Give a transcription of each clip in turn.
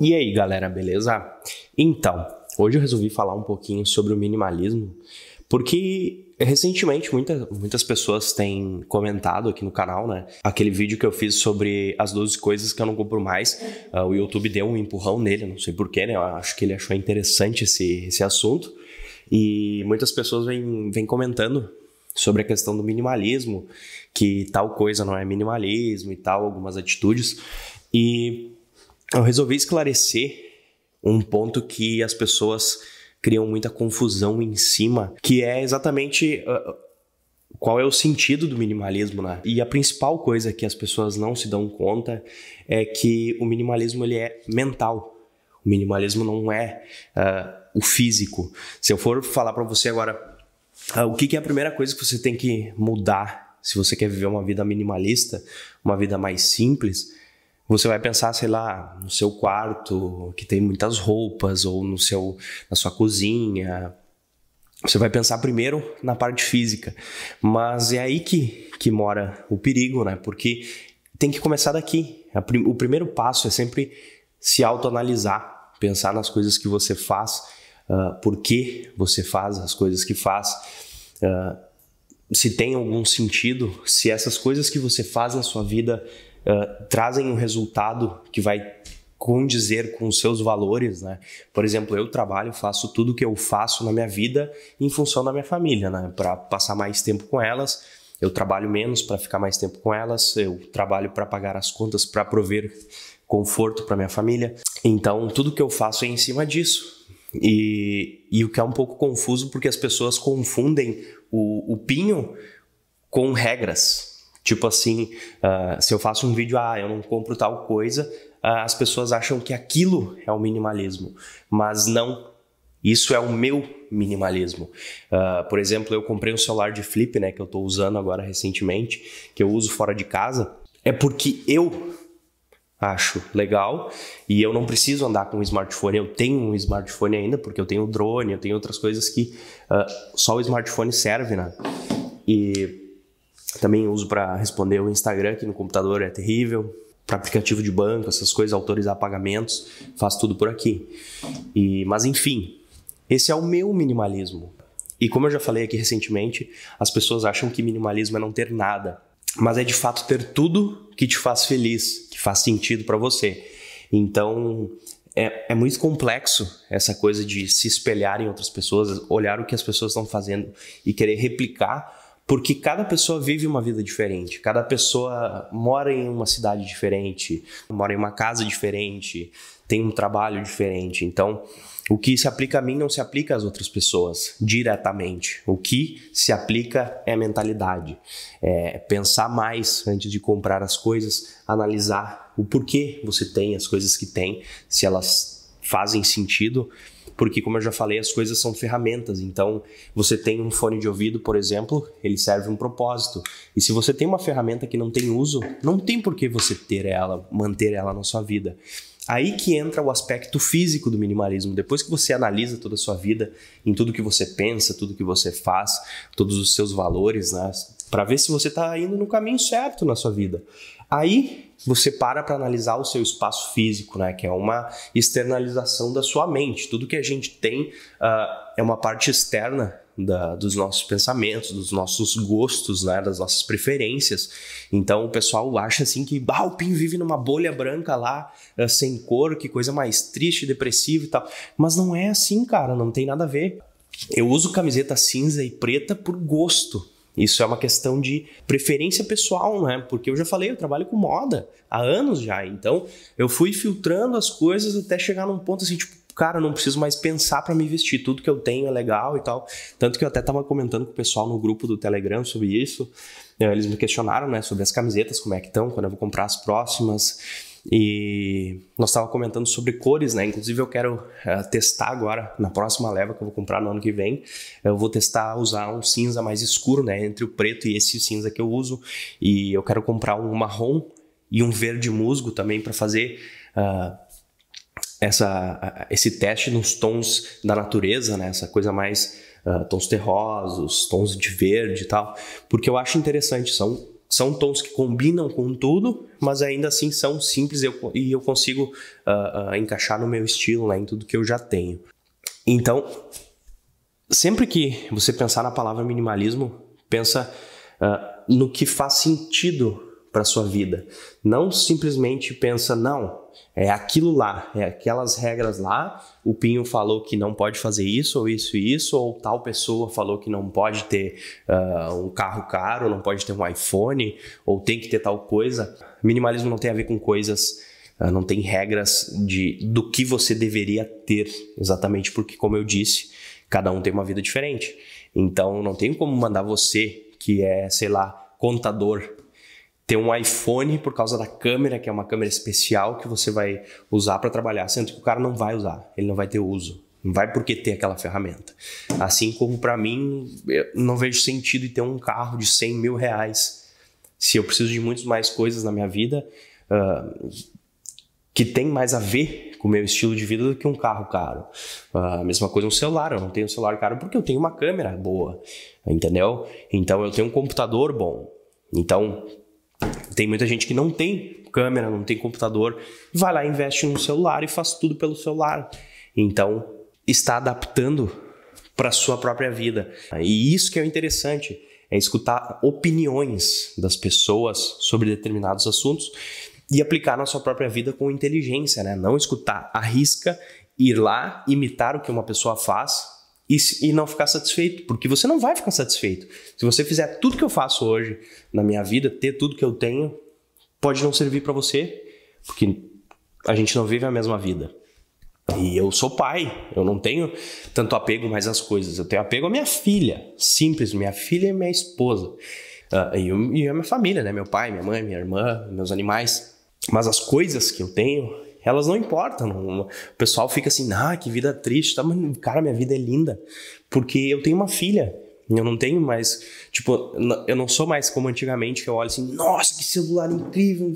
E aí, galera, beleza? Então, hoje eu resolvi falar um pouquinho sobre o minimalismo, porque recentemente muita, muitas pessoas têm comentado aqui no canal, né? Aquele vídeo que eu fiz sobre as 12 coisas que eu não compro mais. Uh, o YouTube deu um empurrão nele, não sei porquê, né? Eu acho que ele achou interessante esse, esse assunto. E muitas pessoas vêm, vêm comentando sobre a questão do minimalismo, que tal coisa não é minimalismo e tal, algumas atitudes. E eu resolvi esclarecer um ponto que as pessoas criam muita confusão em cima, que é exatamente uh, qual é o sentido do minimalismo, né? E a principal coisa que as pessoas não se dão conta é que o minimalismo ele é mental. O minimalismo não é uh, o físico. Se eu for falar para você agora uh, o que, que é a primeira coisa que você tem que mudar se você quer viver uma vida minimalista, uma vida mais simples, você vai pensar, sei lá, no seu quarto que tem muitas roupas ou no seu na sua cozinha. Você vai pensar primeiro na parte física, mas é aí que, que mora o perigo, né? Porque tem que começar daqui. O primeiro passo é sempre se autoanalisar, pensar nas coisas que você faz, uh, por que você faz as coisas que faz, uh, se tem algum sentido, se essas coisas que você faz na sua vida trazem um resultado que vai condizer com os seus valores, né? Por exemplo, eu trabalho, faço tudo que eu faço na minha vida em função da minha família, né? Para passar mais tempo com elas, eu trabalho menos para ficar mais tempo com elas, eu trabalho para pagar as contas, para prover conforto para minha família. Então, tudo que eu faço é em cima disso. E, e o que é um pouco confuso porque as pessoas confundem o, o pinho com regras. Tipo assim, uh, se eu faço um vídeo, ah, eu não compro tal coisa, uh, as pessoas acham que aquilo é o minimalismo. Mas não, isso é o meu minimalismo. Uh, por exemplo, eu comprei um celular de flip, né, que eu estou usando agora recentemente, que eu uso fora de casa, é porque eu acho legal e eu não preciso andar com um smartphone. Eu tenho um smartphone ainda porque eu tenho drone, eu tenho outras coisas que uh, só o smartphone serve, né? E também uso para responder o Instagram, que no computador é terrível. Para aplicativo de banco, essas coisas, autorizar pagamentos, faço tudo por aqui. E, mas enfim, esse é o meu minimalismo. E como eu já falei aqui recentemente, as pessoas acham que minimalismo é não ter nada. Mas é de fato ter tudo que te faz feliz, que faz sentido para você. Então, é, é, muito complexo essa coisa de se espelhar em outras pessoas, olhar o que as pessoas estão fazendo e querer replicar porque cada pessoa vive uma vida diferente, cada pessoa mora em uma cidade diferente, mora em uma casa diferente, tem um trabalho diferente. Então, o que se aplica a mim não se aplica às outras pessoas diretamente. O que se aplica é a mentalidade. É pensar mais antes de comprar as coisas, analisar o porquê você tem as coisas que tem, se elas fazem sentido porque, como eu já falei, as coisas são ferramentas. Então, você tem um fone de ouvido, por exemplo, ele serve um propósito. E se você tem uma ferramenta que não tem uso, não tem por que você ter ela, manter ela na sua vida. Aí que entra o aspecto físico do minimalismo. Depois que você analisa toda a sua vida, em tudo que você pensa, tudo que você faz, todos os seus valores, né? Para ver se você está indo no caminho certo na sua vida. Aí você para para analisar o seu espaço físico, né? Que é uma externalização da sua mente. Tudo que a gente tem uh, é uma parte externa da, dos nossos pensamentos, dos nossos gostos, né, das nossas preferências. Então o pessoal acha assim que ah, o Pim vive numa bolha branca lá, uh, sem cor, que coisa mais triste, depressiva e tal. Mas não é assim, cara, não tem nada a ver. Eu uso camiseta cinza e preta por gosto. Isso é uma questão de preferência pessoal, né? Porque eu já falei, eu trabalho com moda há anos já. Então, eu fui filtrando as coisas até chegar num ponto assim, tipo, cara, não preciso mais pensar para me vestir, tudo que eu tenho é legal e tal. Tanto que eu até tava comentando com o pessoal no grupo do Telegram sobre isso. Eles me questionaram, né, sobre as camisetas, como é que estão, quando eu vou comprar as próximas. E nós estávamos comentando sobre cores, né? Inclusive eu quero uh, testar agora, na próxima leva que eu vou comprar no ano que vem, eu vou testar usar um cinza mais escuro, né? Entre o preto e esse cinza que eu uso. E eu quero comprar um marrom e um verde musgo também para fazer uh, essa, uh, esse teste nos tons da natureza, né? Essa coisa mais tons terrosos, tons de verde e tal. Porque eu acho interessante, são são tons que combinam com tudo, mas ainda assim são simples e eu, e eu consigo uh, uh, encaixar no meu estilo, né, em tudo que eu já tenho. Então, sempre que você pensar na palavra minimalismo, pensa uh, no que faz sentido para sua vida. Não simplesmente pensa, não, é aquilo lá, é aquelas regras lá. O Pinho falou que não pode fazer isso, ou isso e isso, ou tal pessoa falou que não pode ter uh, um carro caro, não pode ter um iPhone, ou tem que ter tal coisa. Minimalismo não tem a ver com coisas, uh, não tem regras de do que você deveria ter, exatamente porque, como eu disse, cada um tem uma vida diferente. Então, não tem como mandar você, que é, sei lá, contador, ter um iPhone por causa da câmera, que é uma câmera especial que você vai usar para trabalhar, sendo que o cara não vai usar, ele não vai ter uso. Não vai porque ter aquela ferramenta. Assim como para mim, não vejo sentido em ter um carro de 100 mil reais. Se eu preciso de muitas mais coisas na minha vida uh, que tem mais a ver com o meu estilo de vida do que um carro caro. Uh, a mesma coisa um celular. Eu não tenho um celular caro porque eu tenho uma câmera boa, entendeu? Então eu tenho um computador bom. Então tem muita gente que não tem câmera, não tem computador, vai lá, investe no celular e faz tudo pelo celular. Então, está adaptando para sua própria vida. E isso que é interessante, é escutar opiniões das pessoas sobre determinados assuntos e aplicar na sua própria vida com inteligência, né? Não escutar a risca, ir lá, imitar o que uma pessoa faz e, e não ficar satisfeito, porque você não vai ficar satisfeito. Se você fizer tudo que eu faço hoje na minha vida, ter tudo que eu tenho, pode não servir para você, porque a gente não vive a mesma vida. E eu sou pai, eu não tenho tanto apego mais às coisas. Eu tenho apego à minha filha, simples, minha filha e minha esposa. Uh, e, e a minha família, né? Meu pai, minha mãe, minha irmã, meus animais. Mas as coisas que eu tenho, elas não importam. O pessoal fica assim, ah, que vida triste. Tá, mas, cara, minha vida é linda. Porque eu tenho uma filha. Eu não tenho mais, tipo, eu não sou mais como antigamente que eu olho assim, nossa, que celular incrível,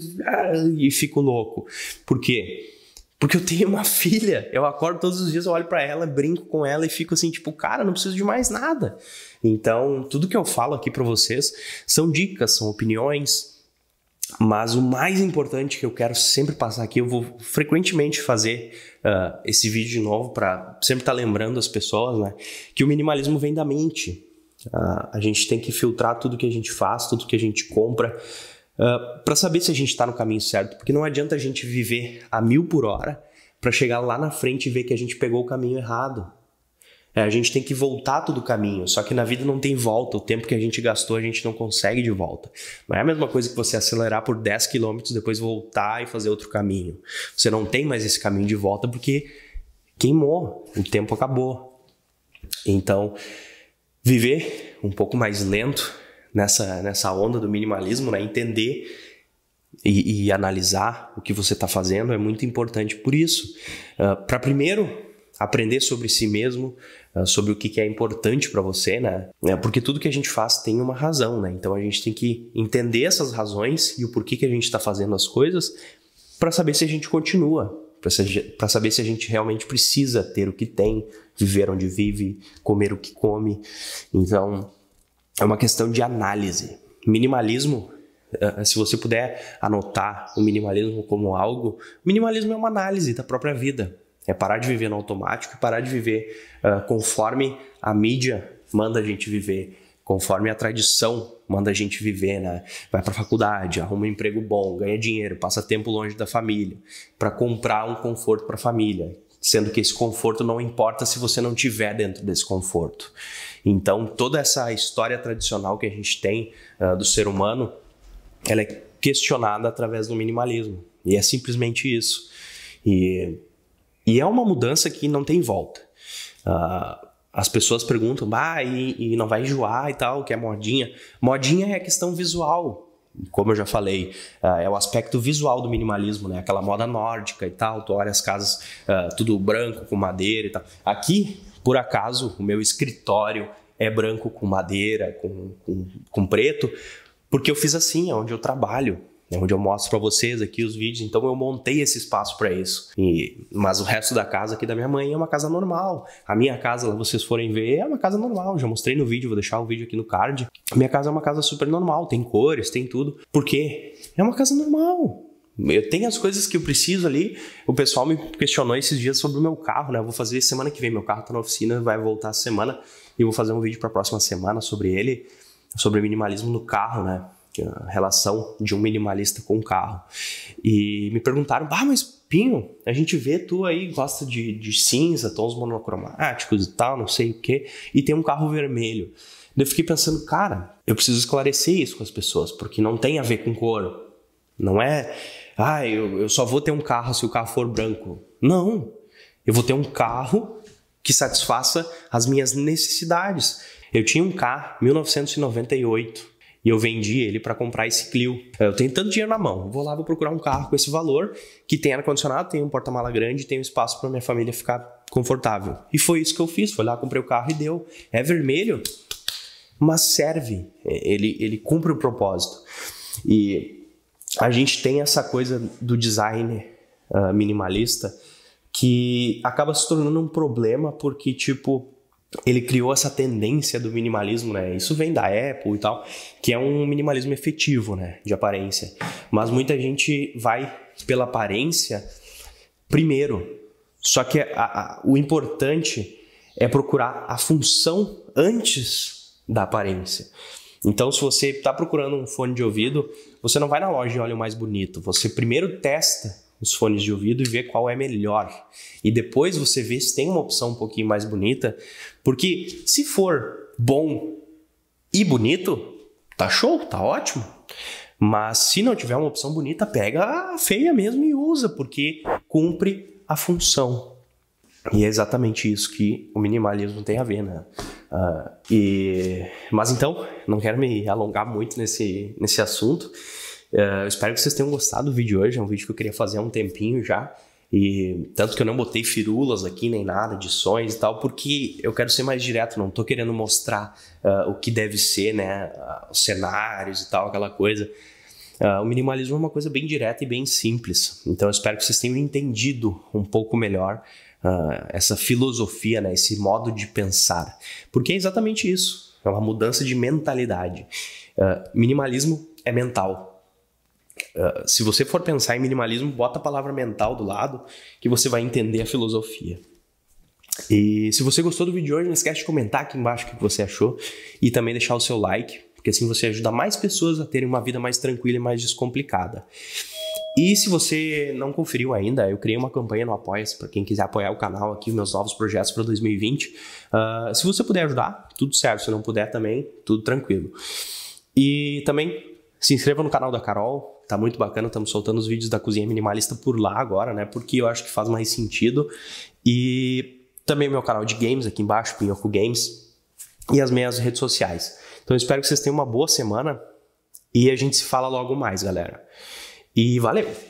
e fico louco. Por quê? Porque eu tenho uma filha, eu acordo todos os dias, eu olho para ela, brinco com ela e fico assim, tipo, cara, não preciso de mais nada. Então, tudo que eu falo aqui para vocês são dicas, são opiniões, mas o mais importante que eu quero sempre passar aqui, eu vou frequentemente fazer uh, esse vídeo de novo para sempre estar tá lembrando as pessoas, né, que o minimalismo vem da mente. Uh, a gente tem que filtrar tudo que a gente faz, tudo que a gente compra, uh, ah, para saber se a gente está no caminho certo, porque não adianta a gente viver a mil por hora para chegar lá na frente e ver que a gente pegou o caminho errado. É, a gente tem que voltar todo o caminho, só que na vida não tem volta. O tempo que a gente gastou a gente não consegue de volta. Não é a mesma coisa que você acelerar por 10 km, depois voltar e fazer outro caminho. Você não tem mais esse caminho de volta porque queimou, o tempo acabou. Então, viver um pouco mais lento nessa, nessa onda do minimalismo, né? entender e, e analisar o que você está fazendo é muito importante por isso. Uh, Para primeiro aprender sobre si mesmo, ah, sobre o que é importante para você, né? É, porque tudo que a gente faz tem uma razão, né? Então a gente tem que entender essas razões e o porquê que a gente está fazendo as coisas para saber se a gente continua, para saber se a gente realmente precisa ter o que tem, viver onde vive, comer o que come. Então é uma questão de análise. Minimalismo ah, se você puder anotar o minimalismo como algo, minimalismo é uma análise da própria vida. É parar de viver no automático e parar de viver uh, conforme a mídia manda a gente viver, conforme a tradição manda a gente viver, né? Vai para faculdade, arruma um emprego bom, ganha dinheiro, passa tempo longe da família, para comprar um conforto para a família, sendo que esse conforto não importa se você não tiver dentro desse conforto. Então, toda essa história tradicional que a gente tem uh, do ser humano, ela é questionada através do minimalismo. E é simplesmente isso. E e é uma mudança que não tem volta. Uh, as pessoas perguntam, ah, e, e, não vai enjoar e tal, que é modinha. Modinha é a questão visual. Como eu já falei, uh, é o aspecto visual do minimalismo, né? Aquela moda nórdica e tal. Tu olha as casas uh, tudo branco, com madeira e tal. Aqui, por acaso, o meu escritório é branco com madeira, com, com, com preto, porque eu fiz assim, é onde eu trabalho. É onde eu mostro para vocês aqui os vídeos. Então eu montei esse espaço para isso. E, mas o resto da casa aqui da minha mãe é uma casa normal. A minha casa, lá vocês forem ver, é uma casa normal. Já mostrei no vídeo, vou deixar o vídeo aqui no card. A minha casa é uma casa super normal, tem cores, tem tudo. Por quê? É uma casa normal. Eu tenho as coisas que eu preciso ali. O pessoal me questionou esses dias sobre o meu carro, né? Eu vou fazer semana que vem. Meu carro tá na oficina, vai voltar semana. E vou fazer um vídeo para a próxima semana sobre ele, sobre minimalismo no carro, né? É a relação de um minimalista com o carro. E me perguntaram, ah, mas Pinho, a gente vê tu aí gosta de, de cinza, tons monocromáticos e tal, não sei o que, e tem um carro vermelho. Eu fiquei pensando, cara, eu preciso esclarecer isso com as pessoas, porque não tem a ver com cor. Não é, ah, eu, eu só vou ter um carro se o carro for branco. Não, eu vou ter um carro que satisfaça as minhas necessidades. Eu tinha um carro 1998 e eu vendi ele para comprar esse Clio. Eu tenho tanto dinheiro na mão, vou lá vou procurar um carro com esse valor que tem ar condicionado, tem um porta-mala grande, tem um espaço para minha família ficar confortável. E foi isso que eu fiz, foi lá comprei o carro e deu. É vermelho, mas serve. Ele ele cumpre o propósito. E a gente tem essa coisa do design uh, minimalista que acaba se tornando um problema porque tipo ele criou essa tendência do minimalismo, né? Isso vem da Apple e tal, que é um minimalismo efetivo, né? De aparência. Mas muita gente vai pela aparência primeiro. Só que a, a, o importante é procurar a função antes da aparência. Então, se você está procurando um fone de ouvido, você não vai na loja e olha o mais bonito. Você primeiro testa os fones de ouvido e ver qual é melhor. E depois você vê se tem uma opção um pouquinho mais bonita, porque se for bom e bonito, tá show, tá ótimo. Mas se não tiver uma opção bonita, pega a feia mesmo e usa, porque cumpre a função. E é exatamente isso que o minimalismo tem a ver, né? Uh, e... Mas então, não quero me alongar muito nesse, nesse assunto. Uh, espero que vocês tenham gostado do vídeo hoje. É um vídeo que eu queria fazer há um tempinho já. E tanto que eu não botei firulas aqui nem nada, edições e tal, porque eu quero ser mais direto, não tô querendo mostrar uh, o que deve ser, né? Uh, os cenários e tal, aquela coisa. Uh, o minimalismo é uma coisa bem direta e bem simples. Então eu espero que vocês tenham entendido um pouco melhor essa filosofia, né? Esse modo de pensar. Porque é exatamente isso. É uma mudança de mentalidade. minimalismo é mental Uh, se você for pensar em minimalismo, bota a palavra mental do lado que você vai entender a filosofia. E se você gostou do vídeo de hoje, não esquece de comentar aqui embaixo o que você achou e também deixar o seu like, porque assim você ajuda mais pessoas a terem uma vida mais tranquila e mais descomplicada. E se você não conferiu ainda, eu criei uma campanha no Apoia-se para quem quiser apoiar o canal aqui, meus novos projetos para 2020. Uh, se você puder ajudar, tudo certo. Se não puder também, tudo tranquilo. E também se inscreva no canal da Carol, Tá muito bacana, estamos soltando os vídeos da cozinha minimalista por lá agora, né? Porque eu acho que faz mais sentido. E também o meu canal de games aqui embaixo, Pinhoco Games, e as minhas redes sociais. Então espero que vocês tenham uma boa semana e a gente se fala logo mais, galera. E valeu!